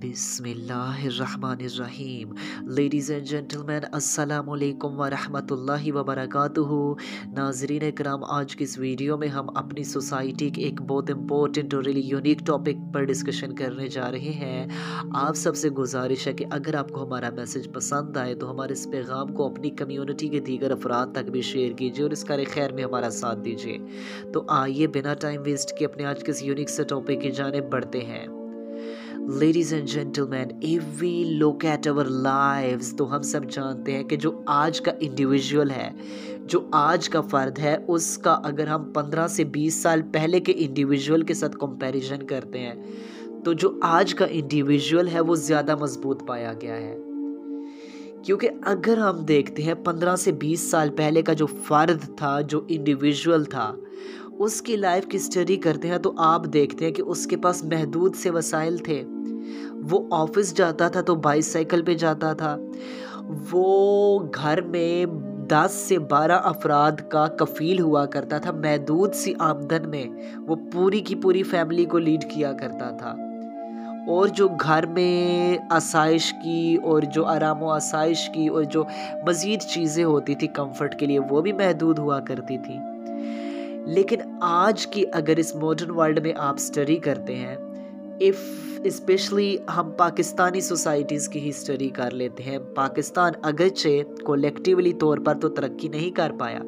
बिस्मिल्लाहिर्रहमानिर्रहीम ladies and gentleman अस्सलाम वालेकुम व रहमतुल्लाहि व बरकातुहू नाजरीन कराम आज की इस वीडियो में हम अपनी सोसाइटी के एक बहुत इम्पोर्टेंट और रियली यूनिक टॉपिक पर डिस्कशन करने जा रहे हैं आप सबसे गुजारिश है कि अगर आपको हमारा मैसेज पसंद आए तो हमारे इस पैगाम को अपनी कम्यूनिटी के दीगर अफराद तक भी शेयर कीजिए और इस इसका खैर में हमारा साथ दीजिए तो आइए बिना टाइम वेस्ट किए अपने आज के इस यूनिक से टॉपिक की जाने बढ़ते हैं ladies and gentleman if we look at our lives तो हम सब जानते हैं कि जो आज का इंडिविजुअल है, जो आज का फ़र्द है, उसका अगर हम 15 से 20 साल पहले के इंडिविजुअल के साथ कंपैरिजन करते हैं तो जो आज का इंडिविजुअल है, वो ज़्यादा मज़बूत पाया गया है। क्योंकि अगर हम देखते हैं 15 से 20 साल पहले का जो फ़र्द था, जो इंडिविजुअल था, उसकी लाइफ की स्टडी करते हैं तो आप देखते हैं कि उसके पास महदूद से वसाइल थे। वो ऑफ़िस जाता था तो बाईसाइकिल पे जाता था। वो घर में दस से बारह अफराद का कफ़ील हुआ करता था, महदूद सी आमदन में। वो पूरी की पूरी फैमिली को लीड किया करता था। और जो घर में आसाइश की, और जो आराम व आसाइश की, और जो मज़ीद चीज़ें होती थी कंफर्ट के लिए, वो भी महदूद हुआ करती थी। लेकिन आज की अगर इस मॉडर्न वर्ल्ड में आप स्टडी करते हैं इफ़ स्पेशली हम पाकिस्तानी सोसाइटीज़ की ही स्टडी कर लेते हैं। पाकिस्तान अगरचे कोलेक्टिवली तौर पर तो तरक्की नहीं कर पाया।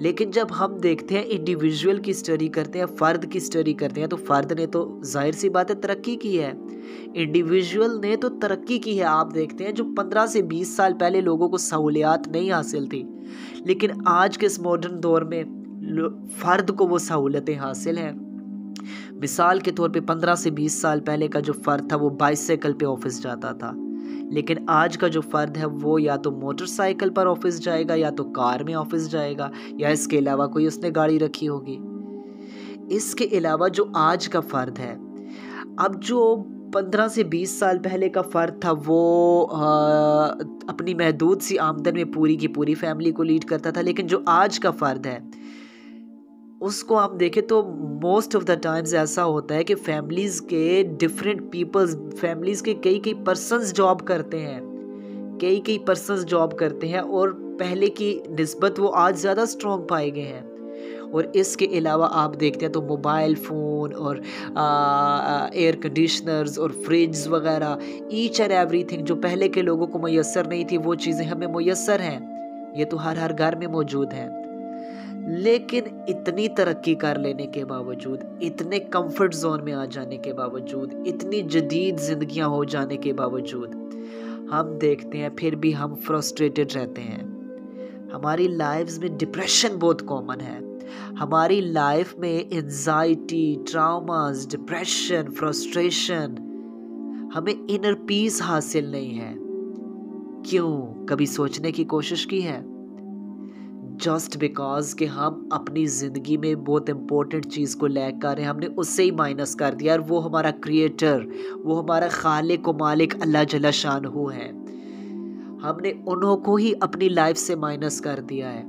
लेकिन जब हम देखते हैं इंडिविजुअल की स्टडी करते हैं, फ़र्द की स्टडी करते हैं तो फ़र्द ने तो ज़ाहिर सी बात है तरक्की की है। इंडिविजुअल ने तो तरक्की की है। आप देखते हैं जो 15 से 20 साल पहले लोगों को सहूलियात नहीं हासिल थी, लेकिन आज के इस मॉडर्न दौर में फ़र्द को वो सहूलतें हासिल हैं। मिसाल के तौर पे 15 से 20 साल पहले का जो फ़र्द था वो बाइसाइकिल पे ऑफ़िस जाता था। लेकिन आज का जो फ़र्द है वो या तो मोटरसाइकिल पर ऑफ़िस जाएगा या तो कार में ऑफ़िस जाएगा या इसके अलावा कोई उसने गाड़ी रखी होगी। इसके अलावा जो आज का फ़र्द है अब जो पंद्रह से बीस साल पहले का फ़र्द था वो आ, अपनी महदूद सी आमदन में पूरी की पूरी फैमिली को लीड करता था। लेकिन जो आज का फ़र्द है उसको आप देखें तो मोस्ट ऑफ़ द टाइम्स ऐसा होता है कि फैमिलीज़ के डिफरेंट पीपल्स फैमिलीज़ के कई कई पर्सनस जॉब करते हैं। कई कई पर्सनस जॉब करते हैं और पहले की नस्बत वो आज ज़्यादा स्ट्रॉन्ग पाए गए हैं। और इसके अलावा आप देखते हैं तो मोबाइल फ़ोन और एयर कंडीशनर्स और फ्रिज वगैरह ईच एंड एवरीथिंग जो पहले के लोगों को मैसर नहीं थी, वो चीज़ें हमें मैसर हैं। ये तो हर हर घर में मौजूद हैं। लेकिन इतनी तरक्की कर लेने के बावजूद, इतने कंफर्ट जोन में आ जाने के बावजूद, इतनी जदीद ज़िंदगियाँ हो जाने के बावजूद, हम देखते हैं, फिर भी हम फ्रस्ट्रेटेड रहते हैं। हमारी लाइफ्स में डिप्रेशन बहुत कॉमन है। हमारी लाइफ में एनजाइटी ट्रामास डिप्रेशन फ्रस्ट्रेशन हमें इनर पीस हासिल नहीं है। क्यों? कभी सोचने की कोशिश की है? जस्ट बिकॉज़ कि हम अपनी ज़िंदगी में बहुत इम्पोर्टेंट चीज़ को लैक कर रहे हैं, हमने उससे ही माइनस कर दिया और वो हमारा क्रिएटर वो हमारा खालिक व मालिक अल्लाह जला शान हो है। हमने उन्हों को ही अपनी लाइफ से माइनस कर दिया है।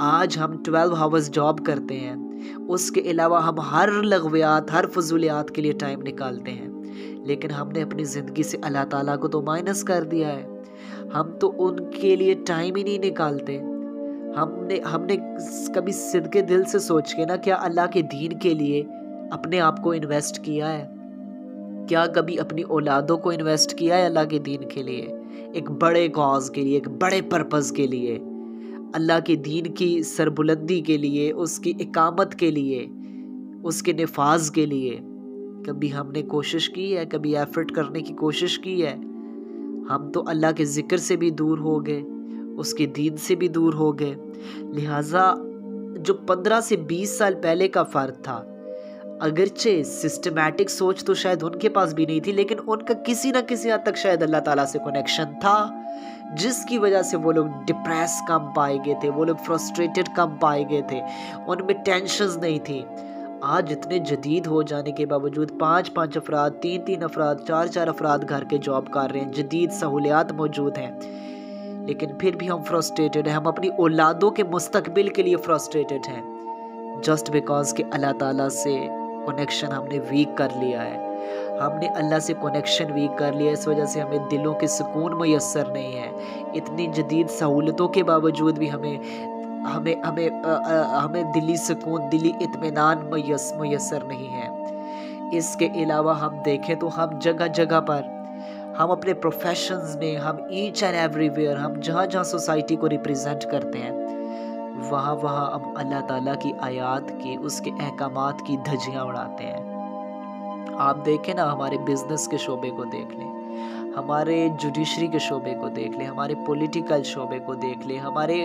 आज हम ट्वेल्व हावर्स जॉब करते हैं, उसके अलावा हम हर लगवियात, हर फजूलियात के लिए टाइम निकालते हैं, लेकिन हमने अपनी ज़िंदगी से अल्लाह ताला को तो माइनस कर दिया है। हम तो उनके लिए टाइम ही नहीं निकालते। हमने हमने कभी सिद्ध के दिल से सोच के ना क्या अल्लाह के दीन के लिए अपने आप को इन्वेस्ट किया है? क्या कभी अपनी औलादों को इन्वेस्ट किया है अल्लाह के दीन के लिए? एक बड़े कॉज के लिए, एक बड़े पर्पज़ के लिए? अल्लाह के दीन की सरबुलंदी के लिए, उसकी इकामत के लिए, उसके नफाज के लिए? कभी हमने कोशिश की है, कभी एफर्ट करने की कोशिश की है? हम तो अल्लाह के ज़िक्र से भी दूर हो गए। उसके दीन से भी दूर हो गए। लिहाजा जो पंद्रह से बीस साल पहले का फ़र्क था। अगरचे सिस्टमैटिक सोच तो शायद उनके पास भी नहीं थी, लेकिन उनका किसी ना किसी हद तक शायद अल्लाह ताला से कनेक्शन था, जिसकी वजह से वो लोग डिप्रेस कम पाए गए थे, वो लोग फ्रस्ट्रेटेड कम पाए गए थे, उनमें टेंशन नहीं थी। आज इतने जदीद हो जाने के बावजूद पाँच पाँच अफराद, तीन तीन अफराद, चार चार अफराद घर के जॉब कर रहे हैं, जदीद सहूलियात मौजूद हैं। लेकिन फिर भी हम फ्रस्ट्रेटेड हैं। हम अपनी औलादों के मुस्तकबिल के लिए फ्रस्ट्रेटेड हैं। जस्ट बिकॉज़ कि अल्लाह ताला से कनेक्शन हमने वीक कर लिया है। हमने अल्लाह से कनेक्शन वीक कर लिया इस वजह से हमें दिलों के सुकून मैसर नहीं है। इतनी जदीद सहूलतों के बावजूद भी हमें हमें हमें आ, आ, हमें दिली सुकून दिली इतमान मैसर नहीं है। इसके अलावा हम देखें तो हम जगह जगह पर हम अपने प्रोफेशंस में हम ईच एंड एवरीवेयर हम जहाँ जहाँ सोसाइटी को रिप्रेजेंट करते हैं वहाँ वहाँ हम अल्लाह ताला की आयात की उसके अहकाम की धजियाँ उड़ाते हैं। आप देखें ना हमारे बिज़नेस के शोबे को देख लें हमारे जुडिशरी के शोबे को देख लें हमारे पॉलिटिकल शोबे को देख लें हमारे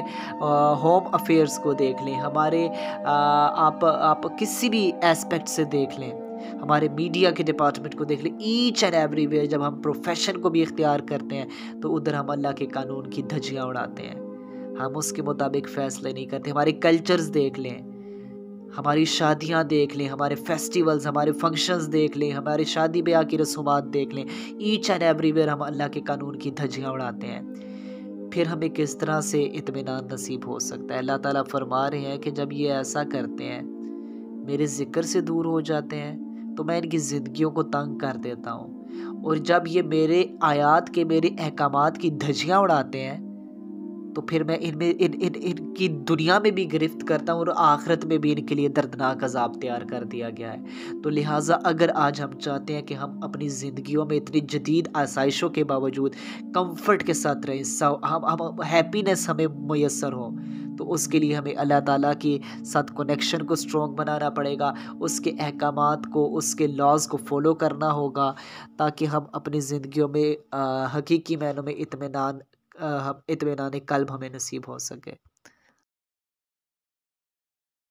होम अफेयर्स को देख लें हमारे आ, आप आप किसी भी एस्पेक्ट से देख लें। हमारे मीडिया के डिपार्टमेंट को देख लें ईच एंड एवरी एवरीवेयर जब हम प्रोफेशन को भी इख्तियार करते हैं तो उधर हम अल्लाह के कानून की धजियाँ उड़ाते हैं। हम उसके मुताबिक फ़ैसले नहीं करते, हमारे कल्चर्स देख लें, हमारी शादियाँ देख लें, हमारे फेस्टिवल्स हमारे फ़ंक्शंस देख लें, हमारे शादी ब्याह की रसूमात देख लें ईच एंड एवरीवेयर हम अल्लाह के कानून की धजियाँ उड़ाते हैं। फिर हमें किस तरह से इतमान नसीब हो सकता है? अल्लाह ताला फरमा रहे हैं कि जब ये ऐसा करते हैं, मेरे ज़िक्र से दूर हो जाते हैं तो मैं इनकी ज़िंदगियों को तंग कर देता हूँ। और जब ये मेरे आयात के, मेरे अहकाम की धजियाँ उड़ाते हैं तो फिर मैं इनमें, इन इन, इनकी दुनिया में भी गिरफ्त करता हूँ और आखिरत में भी इनके लिए दर्दनाक अजाब तैयार कर दिया गया है। तो लिहाजा अगर आज हम चाहते हैं कि हम अपनी ज़िंदगियों में इतनी जदीद आसाइशों के बावजूद कंफर्ट के साथ रहें हम हम हैप्पीनेस हमें मैसर हो तो उसके लिए हमें अल्लाह ताला के साथ कनेक्शन को स्ट्रॉन्ग बनाना पड़ेगा। उसके अहकाम को, उसके लॉज को फॉलो करना होगा, ताकि हम अपनी ज़िंदगी में हकीकी मैनों में इतमान इतमान कल्ब हमें नसीब हो सके।